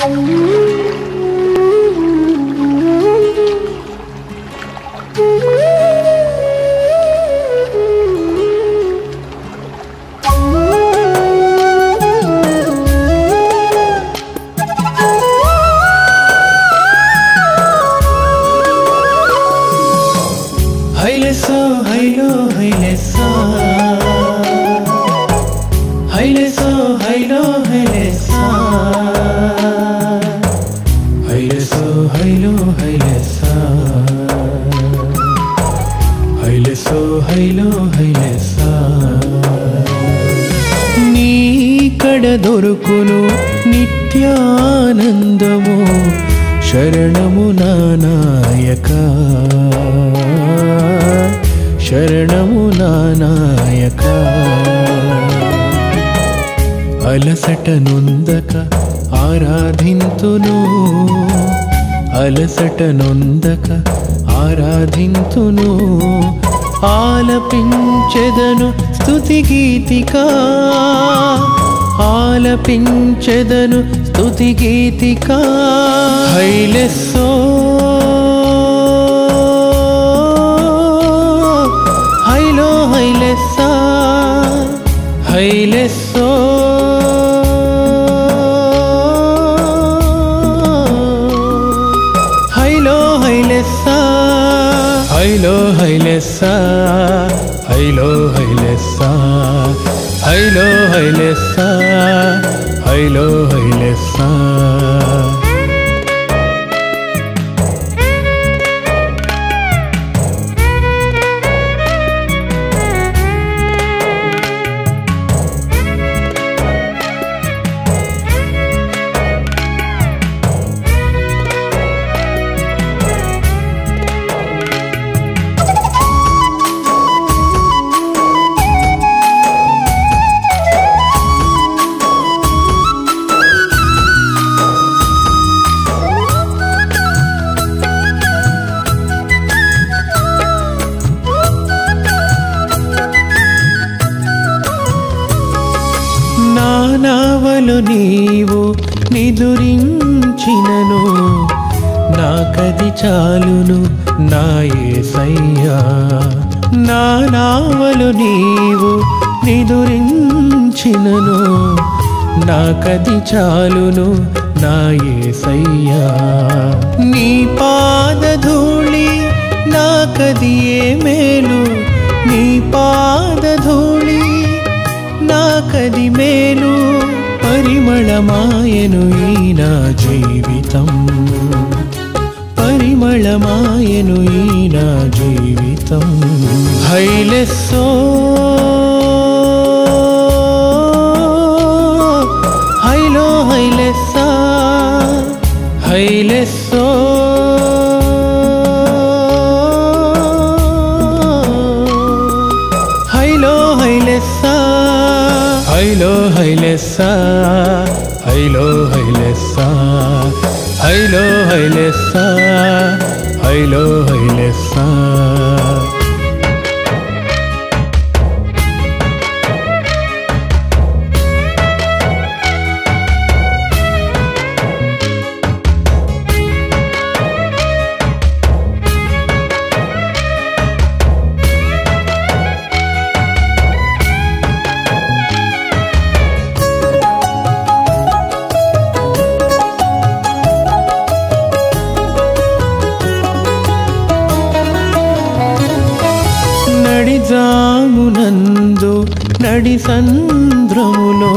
హైలెస్సో హైలెస్సో హైలో హైలెస్సా హైలెస్సో హైలో హైలెస్సా హైలెస్సో హైలో హైలెస్సా నీ కడ దొరుకును నిత్యానందము శరణము నా నాయక. శరణము నా నాయక. అలసట నొందక ఆరాధింతును. అలసట నొందక ఆరాధింతును. ఆలపించెదను స్థుతి గీతికా ఆలపించెదను స్థుతి గీతికా హైలెస్సో. హైలో హైలెస్సా. హైలెస్సో. హైలో హైలెస్సా హైలో హైలెస్సా హైలో హైలెస్సా హైలో హైలెస్సా ఎదురించినను నాకది చాలును నా యేసయ్యా నా నావలు నీవు నిదురించినను నాకది చాలును నా యేసయ్యా నీ పాదధూళి నాకది ఏ మేలు నీ పాదధూళి నాకది మేలు పరిమళమాయను ఈ నా జీవితం. పరిమళమాయను ఈ నా జీవితం. హైలెస్సో హైలో హైలెస్సా హైలెస్సో. హైలో హైలెస్సా హైలో హైలెస్సా. హైలో హైలెస్సా నడిజామునందు నడి సంద్రములో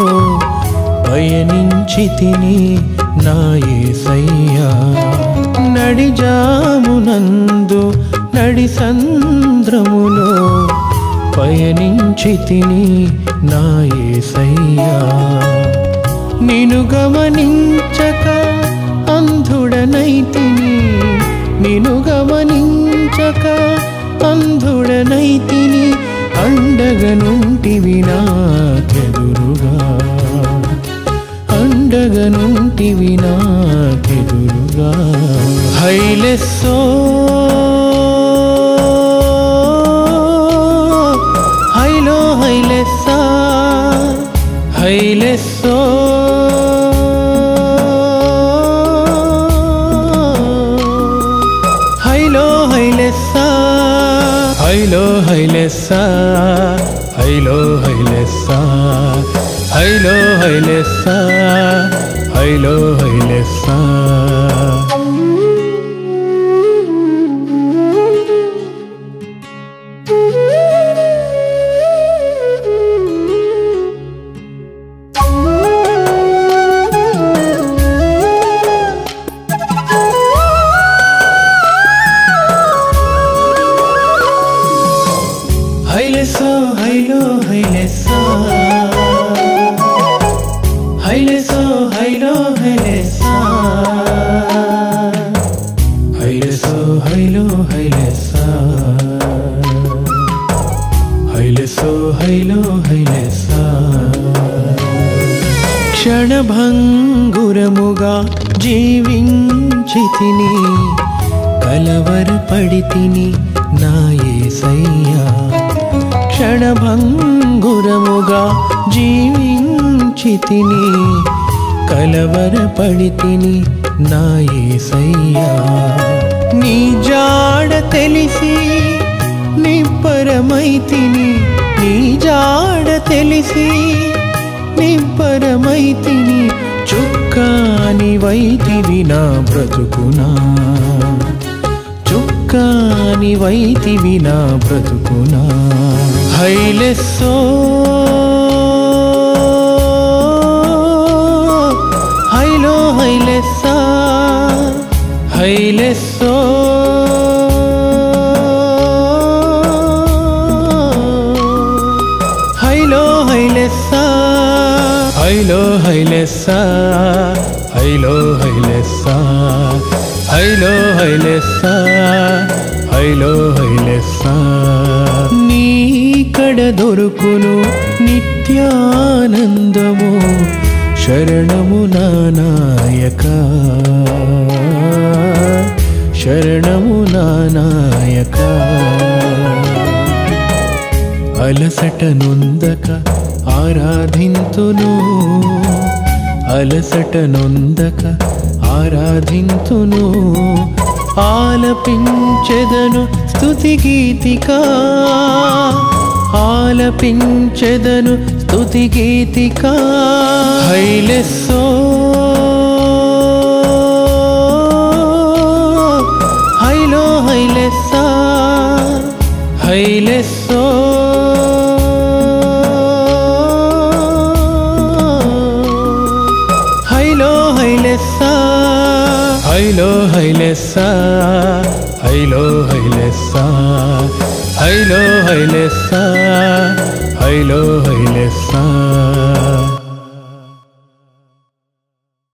పయనించి తిని నాయసయ్యా నడిజామునందు నడి సంద్రములో పయనించి తిని నాయసయ్యా నిను గమనించక అంధుడనైతిని. నిను గమనించక అంధుడనైతిని. అండగనుంటి వినా అండగనుంటివి అండగనుంటి వినా నాకెదురుగా హైలెస్సో హైలో హైలెస్సా హైలెస్సో. హైలో హైలెస్సా హైలో హైలెస్సా. हैलो हैले सा। हैलो हैले सा। हैलो हैले सा। హైలో హైలెస్సా హైలెస్సో హైలో హైలెస్సా హైలెస్సో హైలో హైలెస్సా హైలెస్సో హైలో హైలెస్సా క్షణభంగురముగా జీవించితిని కలవరపడితిని నాయే సయ్యా క్షణభంగురముగా జీవించితిని కలవరపడితిని నా యేసయ్యా నీ జాడ తెలిసి నిబ్బరమైతిని నీ జాడ తెలిసి నిబ్బరమైతిని చుక్కాని వైతివి నా బ్రతుకునా. చుక్కాని వైతివి నా బ్రతుకునా. भैले सो? हैलो हैले सा? हैले सो? हैलो हैले सा? हैलो हैले सा? हैलो हैले सा? हैलो हैले सा? हैलो हैले सा? దొరుకును నిత్యానందము శరణము నా నాయక. శరణము నా నాయక. అలసట నొందక ఆరాధింతును. అలసట నొందక ఆరాధింతును. ఆలపించెదను స్తుతి గీతికా. ఆలపించెదను స్థుతి గీతికా. హైలెస్సో హైలో హైలెస్సా హైలెస్సో హైలో హైలెస్సా హైలో హైలెస్సా హైలో హైలెస్సా हैलो हैले सा हैलो हैले सा